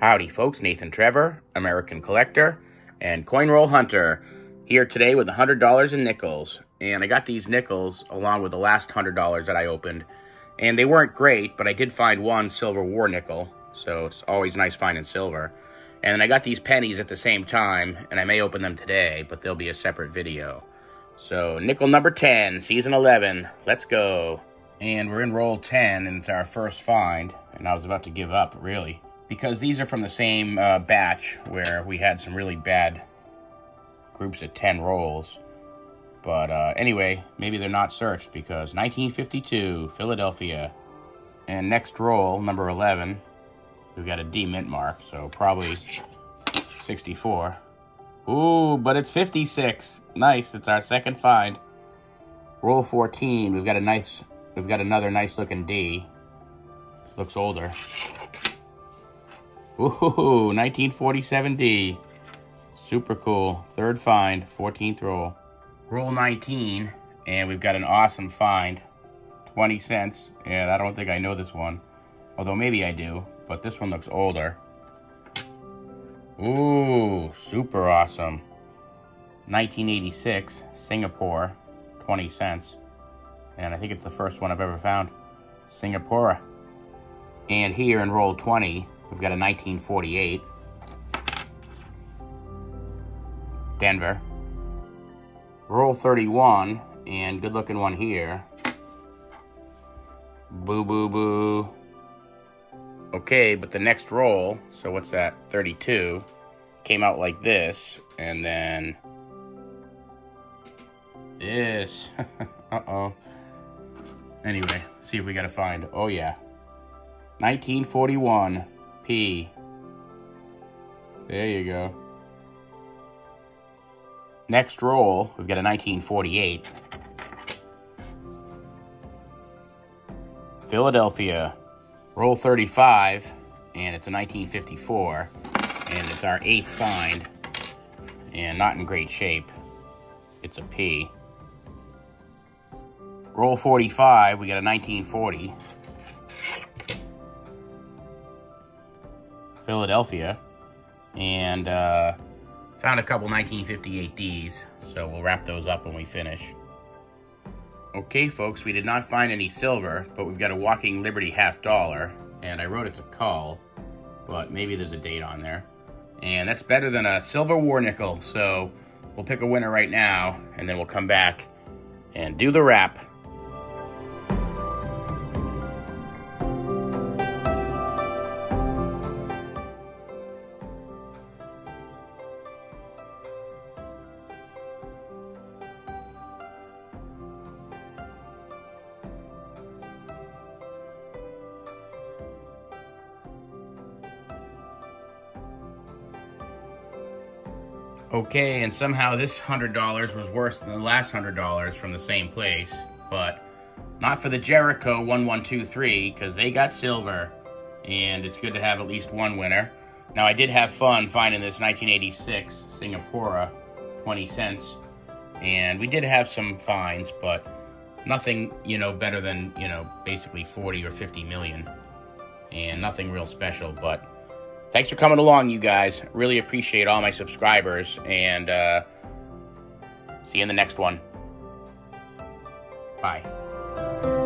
Howdy, folks. Nathan Trevor, American Collector, and Coin Roll Hunter, here today with $100 in nickels. And I got these nickels along with the last $100 that I opened. And they weren't great, but I did find one silver war nickel, so it's always nice finding silver. And then I got these pennies at the same time, and I may open them today, but they'll be a separate video. So, nickel number 10, season 11, let's go. And we're in roll 10, and it's our first find, and I was about to give up, really because these are from the same uh, batch where we had some really bad groups of 10 rolls. But uh, anyway, maybe they're not searched because 1952, Philadelphia. And next roll, number 11, we've got a D mint mark, so probably 64. Ooh, but it's 56. Nice, it's our second find. Roll 14, we've got a nice, we've got another nice looking D. Looks older. Ooh, 1947D. Super cool. Third find, 14th roll. Roll 19, and we've got an awesome find. 20 cents. And I don't think I know this one. Although maybe I do, but this one looks older. Ooh, super awesome. 1986, Singapore, 20 cents. And I think it's the first one I've ever found. Singapore. And here in roll 20, We've got a 1948. Denver. Roll 31, and good looking one here. Boo, boo, boo. Okay, but the next roll, so what's that, 32, came out like this, and then this. Uh-oh. Anyway, see if we got to find. Oh, yeah. 1941. P. There you go. Next roll, we've got a 1948. Philadelphia. Roll 35, and it's a 1954. And it's our eighth find. And not in great shape. It's a P. Roll 45, we got a 1940. Philadelphia, and uh, found a couple 1958Ds, so we'll wrap those up when we finish. Okay, folks, we did not find any silver, but we've got a Walking Liberty half dollar, and I wrote it's a cull, but maybe there's a date on there. And that's better than a silver war nickel, so we'll pick a winner right now, and then we'll come back and do the wrap. Okay, and somehow this $100 was worse than the last $100 from the same place, but not for the Jericho 1123, because they got silver, and it's good to have at least one winner. Now, I did have fun finding this 1986 Singapura, 20 cents, and we did have some finds, but nothing, you know, better than, you know, basically 40 or 50 million, and nothing real special, but thanks for coming along, you guys. Really appreciate all my subscribers, and uh, see you in the next one. Bye.